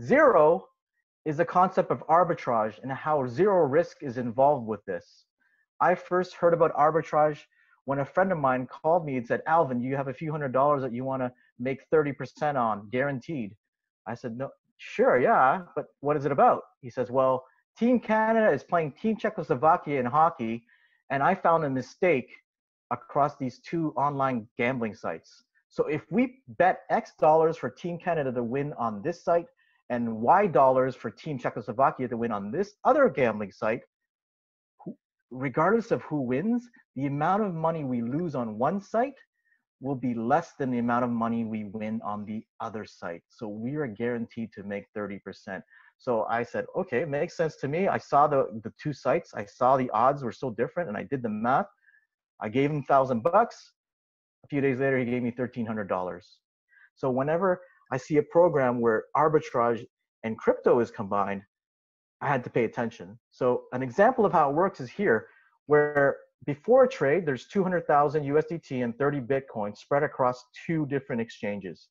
Zero is the concept of arbitrage and how zero risk is involved with this. I first heard about arbitrage when a friend of mine called me and said, Alvin, you have a few hundred dollars that you want to make 30% on guaranteed. I said, no, sure, yeah, but what is it about? He says, well, Team Canada is playing Team Czechoslovakia in hockey, and I found a mistake across these two online gambling sites. So if we bet X dollars for Team Canada to win on this site and Y dollars for Team Czechoslovakia to win on this other gambling site, regardless of who wins, the amount of money we lose on one site will be less than the amount of money we win on the other site. So we are guaranteed to make 30%. So I said, okay, makes sense to me. I saw the, the two sites, I saw the odds were so different and I did the math. I gave him thousand bucks. A few days later, he gave me $1,300. So whenever I see a program where arbitrage and crypto is combined, I had to pay attention. So an example of how it works is here, where before a trade, there's 200,000 USDT and 30 Bitcoin spread across two different exchanges,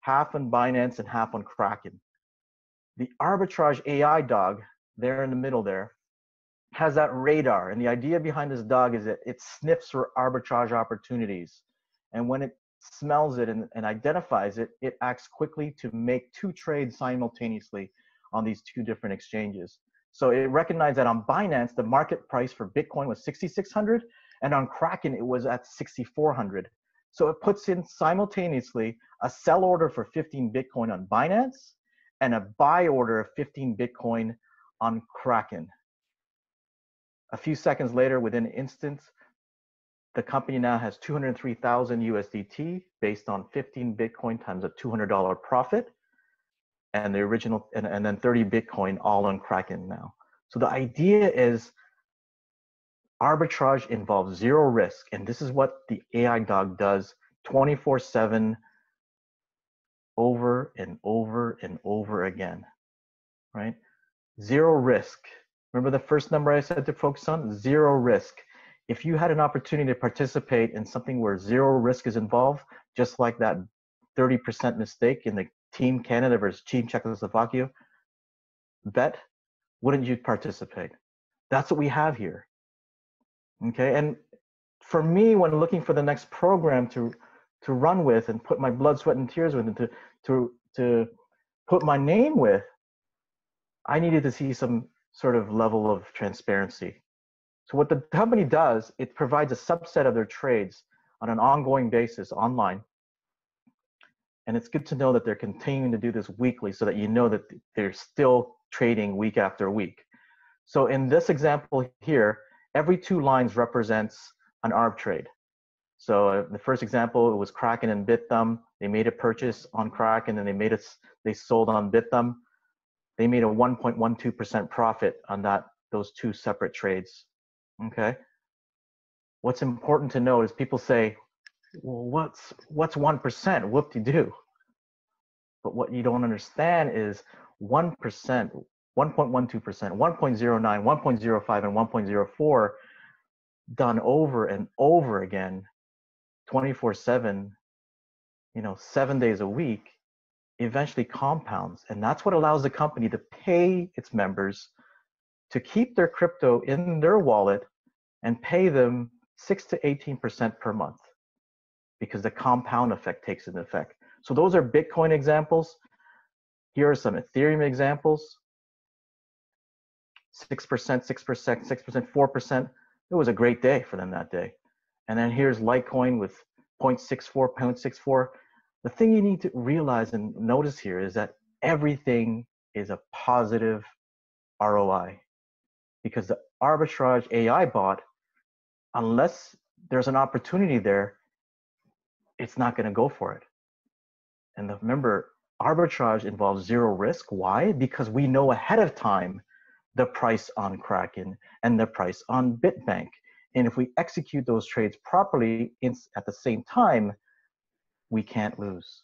half on Binance and half on Kraken. The arbitrage AI dog there in the middle there has that radar. And the idea behind this dog is that it sniffs for arbitrage opportunities. And when it smells it and, and identifies it, it acts quickly to make two trades simultaneously on these two different exchanges. So it recognized that on Binance, the market price for Bitcoin was 6,600 and on Kraken, it was at 6,400. So it puts in simultaneously a sell order for 15 Bitcoin on Binance and a buy order of 15 Bitcoin on Kraken. A few seconds later, within instance, the company now has 203,000 USDT based on 15 Bitcoin times a $200 profit and the original, and, and then 30 Bitcoin all on Kraken now. So the idea is arbitrage involves zero risk. And this is what the AI dog does 24 seven over and over and over again, right? Zero risk. Remember the first number I said to focus on? Zero risk. If you had an opportunity to participate in something where zero risk is involved, just like that 30% mistake in the Team Canada versus Team Czechoslovakia bet, wouldn't you participate? That's what we have here. Okay, and for me, when looking for the next program to to run with and put my blood, sweat, and tears with, and to to to put my name with, I needed to see some sort of level of transparency. So what the company does, it provides a subset of their trades on an ongoing basis online and it's good to know that they're continuing to do this weekly so that you know that they're still trading week after week. So in this example here, every two lines represents an arb trade. So uh, the first example, it was Kraken and Bithumb. They made a purchase on Kraken and they made it, they sold on Bithumb. They made a 1.12% profit on that, those two separate trades, okay? What's important to note is people say, well, what's what's one percent? Whoop de doo. But what you don't understand is one percent, 1.12 percent, 1.09, 1.05, and 1.04 done over and over again, 24/7, you know, seven days a week, eventually compounds, and that's what allows the company to pay its members to keep their crypto in their wallet and pay them six to 18 percent per month because the compound effect takes into effect. So those are Bitcoin examples. Here are some Ethereum examples. 6%, 6%, 6%, 4%. It was a great day for them that day. And then here's Litecoin with 0.64, 0.64. The thing you need to realize and notice here is that everything is a positive ROI because the arbitrage AI bot, unless there's an opportunity there, it's not going to go for it. And remember, arbitrage involves zero risk. Why? Because we know ahead of time the price on Kraken and the price on Bitbank. And if we execute those trades properly in, at the same time, we can't lose.